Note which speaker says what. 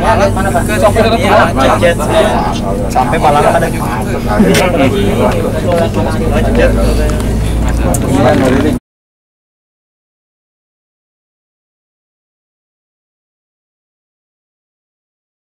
Speaker 1: Malang ke sampai Malang ada juga.